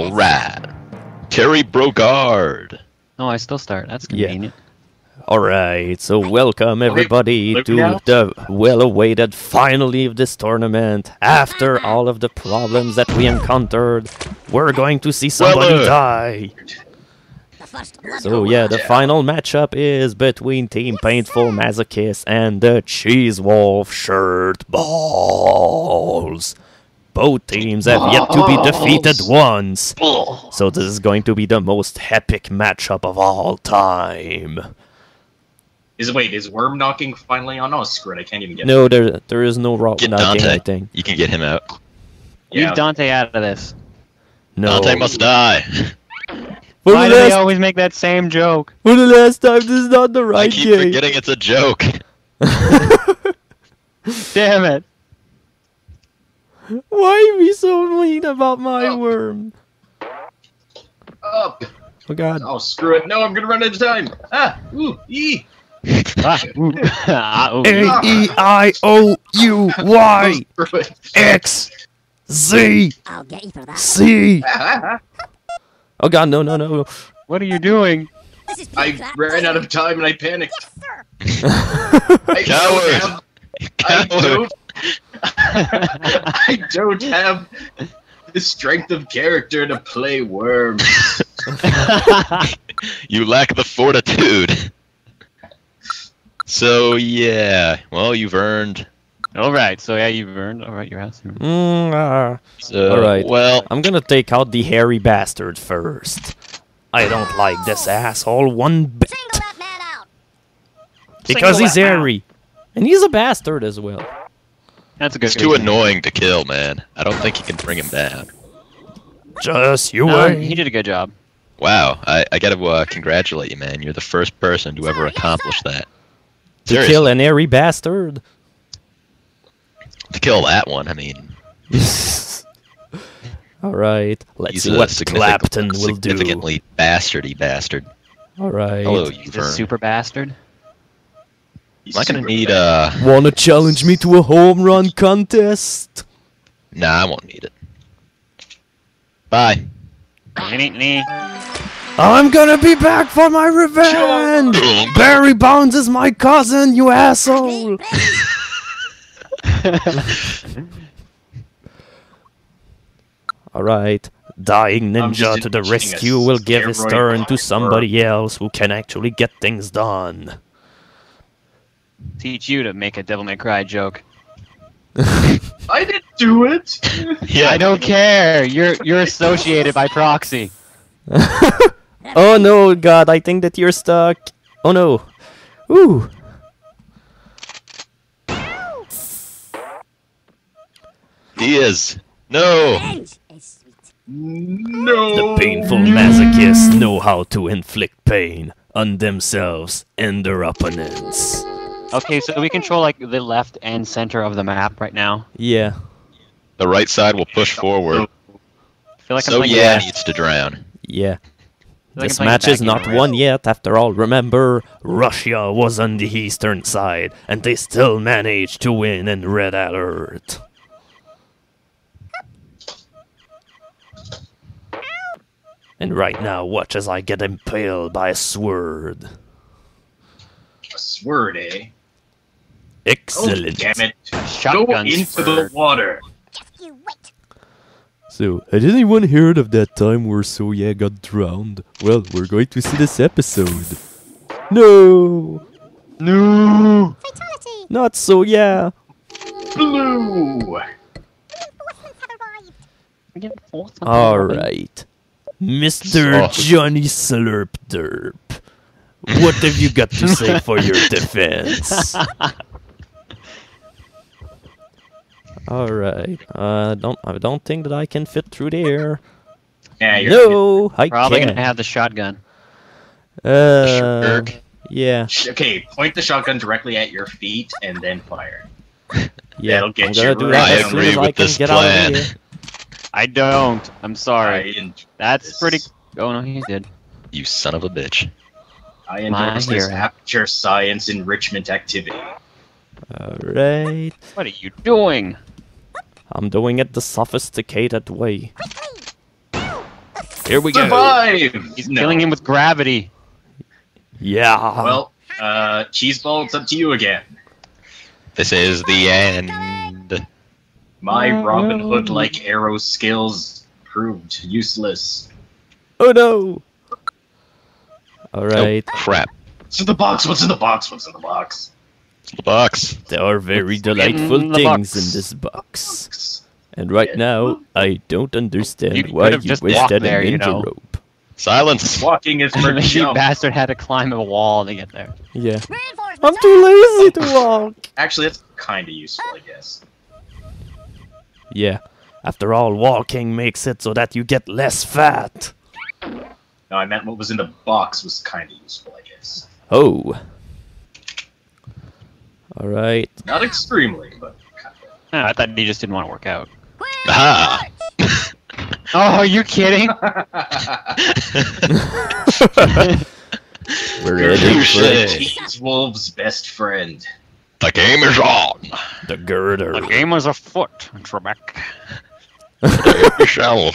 All right. Terry Brogard. No, oh, I still start. That's Yeah. convenient. Alright, so welcome everybody look to now. the well awaited finally of this tournament. After all of the problems that we encountered, we're going to see somebody Weller. die. So yeah, the final matchup is between Team Painful Masochist and the Cheese Wolf Shirt Balls. Both teams have yet to be defeated once. So this is going to be the most epic matchup of all time. Is wait, is worm knocking finally on? Oh, screw it, I can't even get. No, there there is no rock Get knocking Dante. anything. You can get him out. Yeah. Leave Dante out of this. No. Dante must die. For Why the, do they always make that same joke? for the last time, this is not the right game. I right keep game. forgetting it's a joke. Damn it! Why are you so mean about my Oh. worm? Up. Oh god. Oh, screw it. No, I'm gonna run out of time. Ah, ooh, e. Ah, ooh. Ah, ooh. A E I O U Y Oh, screw it. X Z I'll get you for that. C. Ah, Oh god, no, no, no. What are you doing? I ran out of time and I panicked. Yes, sir. I Coward. Don't I Coward. don't. I don't have the strength of character to play worms. You lack the fortitude. So yeah, well you've earned. All right, so yeah, you've earned. All right, your house. Mm, ah. So, All right. Well, I'm gonna take out the hairy bastard first. I don't like this asshole one bit Single that man out. because Single he's that man. hairy, and he's a bastard as well. That's a good. it's too reason. annoying to kill, man. I don't think you can bring him down. Just you No, wait. he did a good job. Wow, I, I gotta uh, congratulate you, man. You're the first person to ever accomplish that. to Seriously, kill an airy bastard. to kill that one, I mean, All right, let's he's see what Clapton will do. significantly bastardy bastard. All right. Hello, He's you a super bastard. He's I'm not gonna need bad. uh. Wanna challenge me to a home run contest? Nah, I won't need it. Bye. I'm gonna be back for my revenge! Barry Bonds is my cousin, you asshole! Alright, dying ninja to the rescue will give his turn to somebody else who can actually get things done. Teach you to make a Devil May Cry joke. I didn't do it. Yeah, I don't care. You're you're associated by proxy. Oh no, god, I think that you're stuck. Oh no. Ooh. He is. No. Revenge is sweet. No. The painful masochists know how to inflict pain on themselves and their opponents. Okay, so we control like the left and center of the map right now. Yeah. The right side will push forward. I feel like I'm So yeah, West. needs to drown. Yeah. Like This match is not end won yet. After all, remember, Russia was on the eastern side, and they still managed to win in Red Alert. And right now, watch as I get impaled by a sword. A sword, eh? Oh, Excellent. damn it. Go Shotgun into spurt. the water. Just you wait. So, had anyone heard of that time where Soya got drowned? Well, we're going to see this episode. No! No. Fatality. Not Soya! Blue. Reinforcements have arrived. Alright. Mr. So- oh. Johnny Slurp Derp. What have you got to say for your defense? Alright. Uh don't I don't think that I can fit through there. Yeah, you're No, I Probably can't. gonna have the shotgun. Uh, Shirk. yeah, Okay, point the shotgun directly at your feet and then fire. yeah. That'll get I'm gonna you do right. that I as soon agree as I with can this get plan. out of here. I don't. I'm sorry. That's this. pretty. Oh no, he did. You son of a bitch. I My endorse this hero. aperture science enrichment activity. Alright. What are you doing? I'm doing it the sophisticated way. Here we go. Survive! He's No. killing him with gravity. Yeah. Well, uh, Cheeseball, it's up to you again. This is the end. My Robin Hood like arrow skills proved useless. oh no. All right. Oh, crap. What's in the box? What's in the box? What's in the box? It's the box. There are very It's delightful the things box. in this box. And right now, I don't understand You why you wasted walked a ninja you know. rope. Silence. Walking is for you jump. bastard had to climb a wall to get there. Yeah. I'm too lazy to walk. Actually, that's kind of useful, I guess. Yeah. After all, walking makes it so that you get less fat. No, I meant what was in the box was kind of useful, I guess. Oh. All right. Not extremely, but. Oh, I thought he just didn't want to work out. Ah. march. Oh, are you kidding? We're You're ready for Wolf's best friend. The game is on. the girder. the game is afoot, Trebek. we shall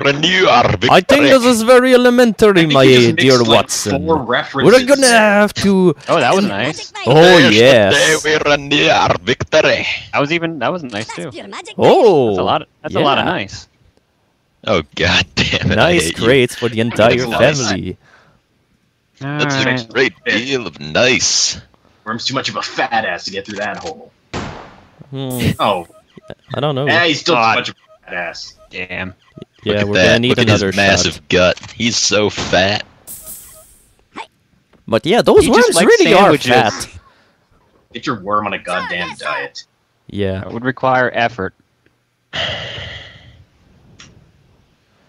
renew our victory. I think this is very elementary, my mixed, dear like, Watson. We're gonna have to. Oh, that was nice. Magic knife. Oh Today is the yes. day we renew our victory. That was even that was nice too. That's your magic Oh. That's a lot. Of, that's a lot of nice. Oh god damn it! I Nice hate you. crates for the entire That's nice. family. That's a Alright. great deal of nice. Worm's too much of a fat ass to get through that hole. Hmm, Oh, I don't know. Yeah, he's still God. too much of a fat ass. Damn. Yeah, Look at we're that. gonna need Look at another his massive shot. gut. He's so fat. But yeah, those He worms likes really sandwiches. are fat. Get your worm on a goddamn diet. Yeah. That would require effort.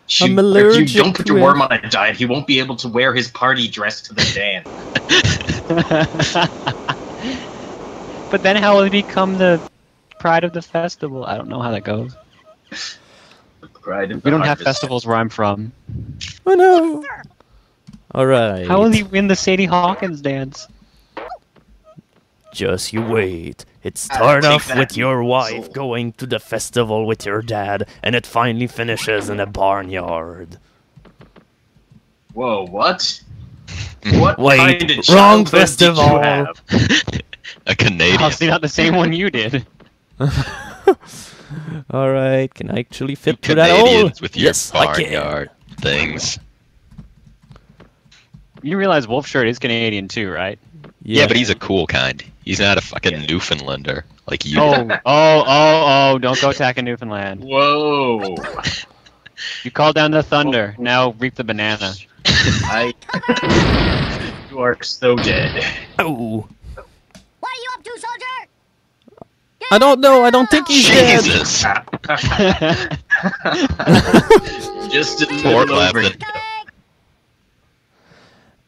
Shoot, if allergic you don't put your worm on a diet, he won't be able to wear his party dress to the dance. but then how will he become the pride of the festival? I don't know how that goes. Pride We don't have festivals where I'm from. Oh no. All right. How will he win the Sadie Hawkins dance? Just you wait. It Ah, start off with your wife soul. going to the festival with your dad, and it finally finishes in a barnyard. Whoa, what? What Wait, kind of wrong festival. Did you have? A Canadian. Obviously not the same one you did. All right, can I actually fit through that Canadians hole? with your yes, I can. barnyard things. You realize Wolf Shirt is Canadian too, right? Yeah. but he's a cool kind. He's not a fucking Newfoundlander like you. Oh, oh, oh, oh! Don't go attacking Newfoundland. Whoa! You call down the thunder. Now reap the banana. I. you are so dead. Oh, What are you up to, soldier? I don't know. I don't think he's dead. Jesus. Just a Poor little over. Clapton.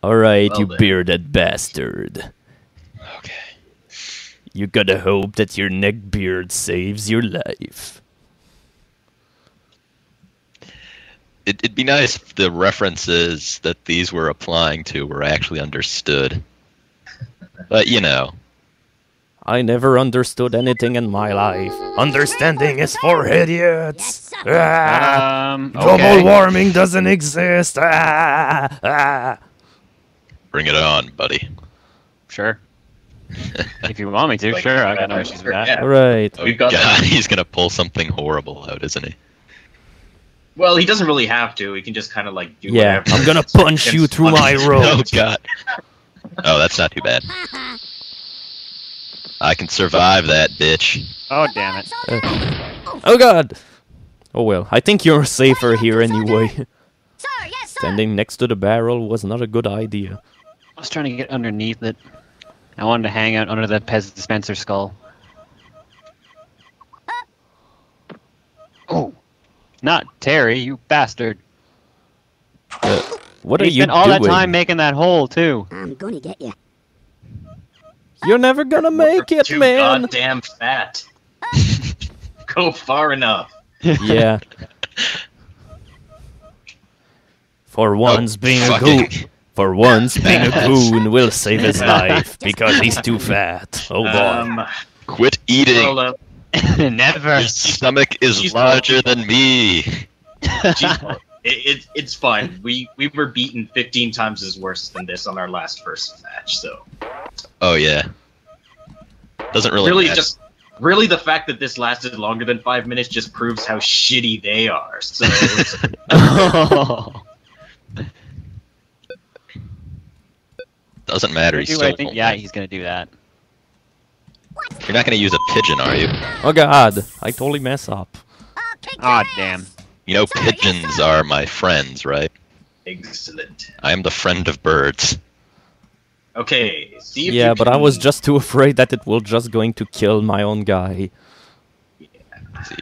All right, Well you then. bearded bastard. Okay. You gotta hope that your neck beard saves your life. It, it'd be nice if the references that these were applying to were actually understood. But you know, I never understood anything in my life. Understanding is for idiots. Yes, sir. Ah, Um, global warming doesn't exist. Ah, ah. bring it on, buddy. Sure. if you want me to, Like, sure. I got no issues with that. yeah. All right. Oh We've got God, he's gonna pull something horrible out, isn't he? Well, he doesn't really have to. He can just kind of like do Yeah, whatever. I'm gonna punch you through my Oh. God. Oh, that's not too bad. I can survive that, bitch. Oh damn it! Oh god. Oh well, I think you're safer here anyway. Sir, yes, sir. Standing next to the barrel was not a good idea. I was trying to get underneath it. I wanted to hang out under that Pez dispenser skull. Oh, not Terry, you bastard! Uh, what are he you spent all doing? that time making that hole too. I'm gonna get you. You're never gonna make We're it, too man. Goddamn fat. Go far enough. Yeah. For once, being a fucking- goon. For once, being a goon will save his life because he's too fat. Oh boy. Um, Quit eating. hold up. Never. Your stomach is She's- larger than me. Cheeseball, It, it, it's fine. We we were beaten 15 times as worse than this on our last first match. So Oh yeah. Doesn't really, really, matter. just really the fact that this lasted longer than five minutes just proves how shitty they are. So it's- doesn't matter. He's still I think? Yeah, he's gonna do that. You're not gonna use a pigeon, are you? Oh god, I totally mess up. I'll kick your Ah, ass. damn. You know, Sorry, pigeons sir. are my friends, right? excellent. I am the friend of birds. Okay, see if Yeah, you but I was just too afraid that it will just going to kill my own guy.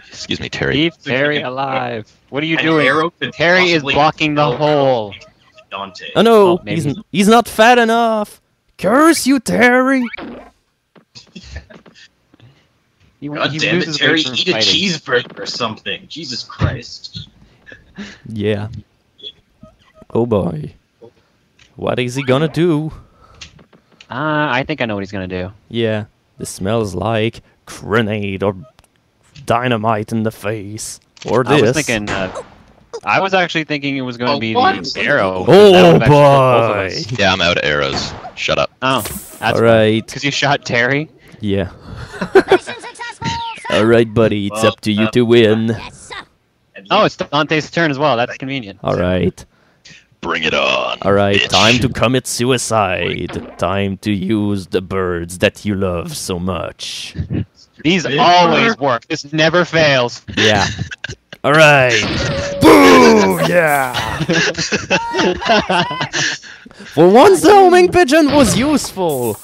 Excuse me, Terry. Keep Terry alive. What are you an doing? Terry is blocking the hole. Dante. Oh no, Oh, he's he's- he's not fat enough. Curse you, Terry! He, God he damn it, Terry! weight from Eat a cheeseburger or something. Jesus Christ. Yeah. Oh boy. What is he gonna do? Uh, I think I know what he's gonna do. Yeah, this smells like grenade or dynamite in the face. Or this. I was thinking. Uh, I was actually thinking it was going to Oh, be what? the arrow. Oh, That would've actually killed both of boy. Yeah, I'm out of arrows. Shut up. Oh, that's Alright. Because you shot Terry. Yeah. Mission successful, sir. Alright, buddy, it's Well, up to you uh, to win. Yes, Oh, it's Dante's turn as well. That's convenient. Alright. Bring it on. Alright, bitch. time to commit suicide. Time to use the birds that you love so much. These Big always work. This never fails. Yeah. Alright. Boo! Yeah! For once, the homing pigeon was useful.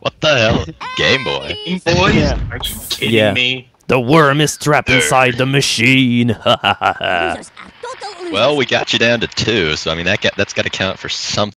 What the hell? Game Boy. Game Boys? Yeah. Are you kidding Yeah. me? The worm is trapped inside the machine. Well, we got you down to two, so I mean that got, that's got to count for something.